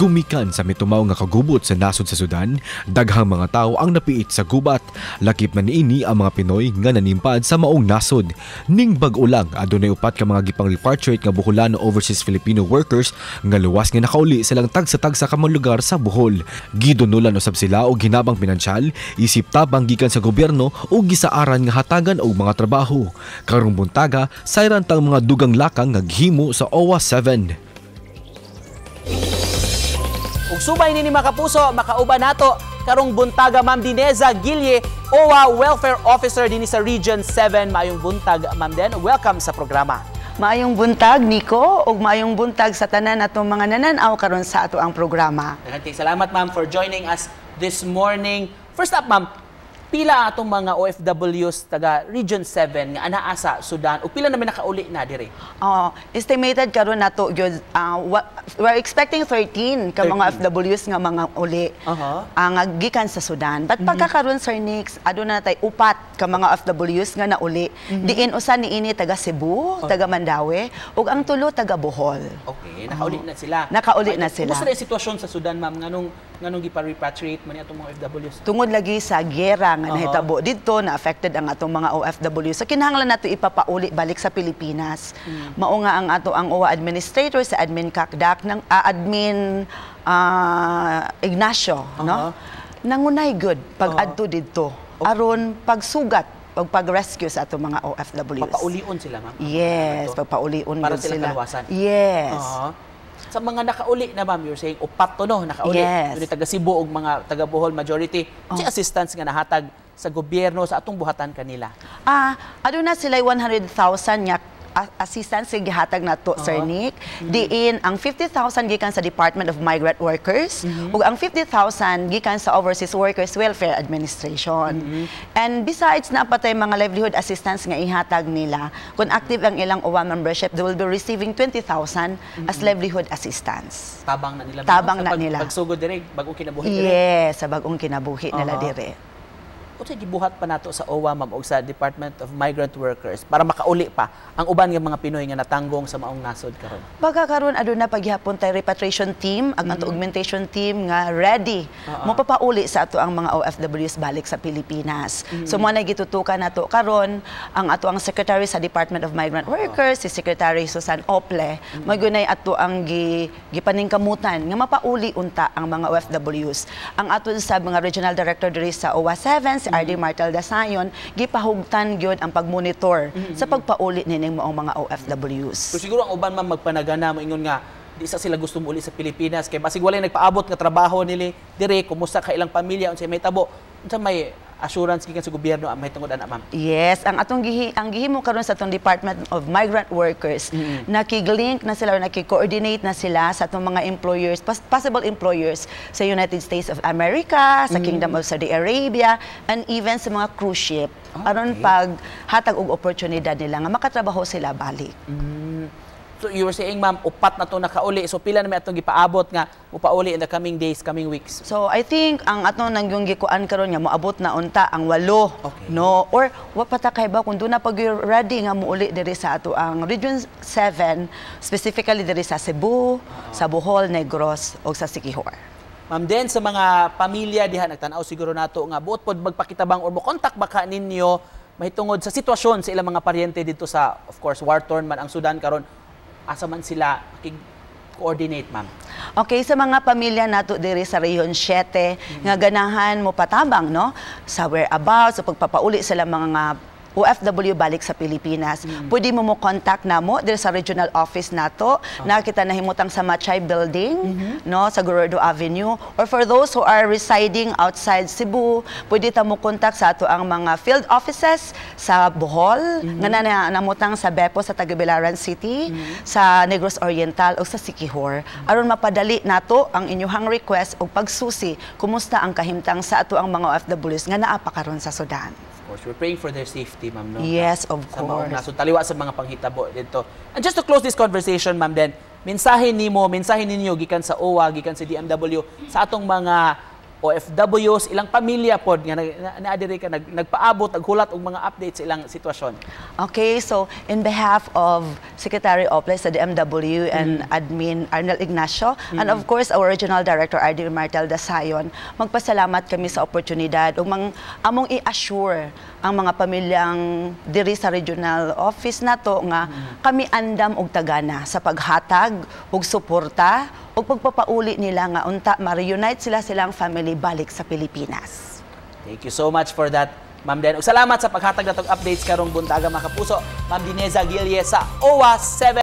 Gumikan sa mitumaw nga kagubot sa nasod sa Sudan, daghang mga tao ang napiit sa gubat. Lakip man niini ang mga Pinoy nga nanimpad sa maong nasod. Ning bag-o lang adunay upat ka mga gipang repatriate nga Boholano overseas Filipino workers nga luwas nga nakauli silang tagsa-tagsa ka mga lugar sa Bohol. Gidunulan usab sila og hinabang pinansyal, isip tabang gikan sa gobyerno o gisaaran nga hatagan og mga trabaho. Karong buntaga, sayran tang mga dugang lakang nga gihimo sa OWA 7. Ug subay nini mga kapuso, makauban nato karong buntaga Ma'am Dineza Gilye, OWA Welfare Officer dinhi sa Region 7. Maayong buntag, Ma'am Den. Welcome sa programa. Maayong buntag, Nico, ug maayong buntag sa tanan atong mga nananaw karon sa ato ang programa. Salamat ma'am for joining us this morning. First up ma'am, pila atong mga OFWs taga Region 7 nga anaa sa Sudan ug pila namin nakauli na dire? Uh, estimated karon nato gyud uh, wa- we're expecting 13 ka mga 13. FWs nga mga uli Aha. ang uh, gikan sa Sudan. But pagkakaroon Sir Nix, aduna na tay upat ka mga FWs nga nauli. Diin usa niini taga Cebu, taga Mandawi, ug ang tulo taga Bohol. Okay, nakauli na sila. Nakauli na sila. Kumusta na sitwasyon sa Sudan ma'am nganong nganong gipa-repatriate man atong mga OFWs? tungod lagi sa gera nga Aha. nahitabo didto na affected ang atong mga OFW. So kinahanglan nato ipapauli balik sa Pilipinas. Mm. Mao nga ang ato ang OWA administrator sa admin kakdak ng ah, admin ah, Ignacio, no? Nangunay good pag adto didto. Aron pagsugat o pag-rescue sa atong mga OFWs. Papaulion sila ma'am. Yes, Ito. pagpaulion Para sila sila. kaluwasan. Yes. Aha. Sa mga nakauli na ma'am, you're saying upat to no, nakauli. Yes. Yung taga Cebu ug mga taga Bohol majority. Si assistance nga nahatag sa gobyerno sa atong buhatan kanila. Ah, aduna sila 100,000 nga assistance nga gihatag nato Sir Nick. Diin ang 50,000 gikan sa Department of Migrant Workers ug ang 50,000 gikan sa Overseas Workers Welfare Administration. And besides na patay mga livelihood assistance nga ihatag nila, kung active ang ilang OWA membership, they will be receiving 20,000 as livelihood assistance. Tabang na nila. Tabang na nila. Pagsugod dire, bagong kinabuhi dire. Yes, sa bagong kinabuhi nila Aha. dire. Kung gibuhat pa nato sa OWA ma'am o sa Department of Migrant Workers para makauli pa ang uban nga mga Pinoy nga natanggong sa maong nasod karon. Pagkakaroon aduna paghihapon tay repatriation team, ang ato augmentation team nga ready. Mo papauli sa ato ang mga OFWs balik sa Pilipinas. So mo na gitutukan nato karon ang ato ang secretary sa Department of Migrant Workers, si Secretary Susan Ople, magunay ato ang gi, gipaningkamutan nga mapauli unta ang mga OFWs. Ang ato sa mga regional director diri sa OWA 7 si RD Martel Dasayon, gipahugtan gyud ang pagmonitor sa pagpauli nining maong mga OFWs. So siguro ang uban man magpanagana mo ingon nga di sa sila gusto mo uli sa Pilipinas. Kay basig walay nagpaabot nga trabaho nili dire kumusta ka ilang pamilya unsay may tabo unsa may assurance gikan sa gobyerno ang may tungod ana ma'am. Yes, ang atong gihi ang gihimo karon sa atong Department of Migrant Workers, nakig-link na sila or nakig-coordinate na sila sa atong mga employers, pos- possible employers sa United States of America, sa Kingdom of Saudi Arabia, and even sa mga cruise ship. aron pag hatag og oportunidad nila nga makatrabaho sila balik. So you were saying ma'am upat na to nakauli so pila na may atong gipaabot nga upauli in the coming days, coming weeks. So I think ang ato nang yung gikuan karon nga moabot na unta ang walo Okay. no or wa patakay ba kung doon na pag ready nga muuli diri sa ato ang Region 7 specifically diri sa Cebu, sa Bohol, Negros ug sa Siquijor. Ma'am Den sa mga pamilya diha nagtan-aw siguro nato nga buot pod magpakitabang or mo contact baka ninyo mahitungod sa sitwasyon sa ilang mga paryente dito sa of course war torn man ang Sudan karon asa man sila coordinate ma'am. Okay, sa mga pamilya nato diri sa Region 7 nga ganahan mo patabang no sa whereabouts sa pagpapauli sila mga OFW balik sa Pilipinas. Pwede mo mo contact namo diri sa regional office nato. Nakita na himutang sa Machay Building, no, sa Gordo Avenue. Or for those who are residing outside Cebu, pwede ta mo contact sa ato ang mga field offices sa Bohol, nga na na- namutang sa Bepo sa Tagabilaran City, sa Negros Oriental o sa Siquijor. aron mapadali nato ang inyuhang request o pagsusi kumusta ang kahimtang sa ato ang mga OFWs nga naa pa karon sa Sudan. Course, we're praying for their safety, ma'am, no? Yes, of Sa course. nasod, taliwa sa mga panghitabo dito. And just to close this conversation, ma'am, then, mensahe nimo, mensahe ninyo gikan sa OWA, gikan sa DMW, sa atong mga OFWs, ilang pamilya pod nga nag- na, naadiri ka nag, nagpaabot naghulat og mga updates sa ilang sitwasyon. Okay, so in behalf of Secretary Oples sa DMW and Admin Arnel Ignacio, and of course our Regional Director RD Martel Dasayon, magpasalamat kami sa oportunidad mang among i-assure ang mga pamilyang diri sa regional office nato nga kami andam og tagana sa paghatag ug suporta ug pagpapauli nila nga unta ma-reunite sila silang family balik sa Pilipinas. Thank you so much for that. Ma'am Den. Salamat sa paghatag natong updates karong buntaga mga kapuso. Ma'am Dineza Gilye sa OWA 7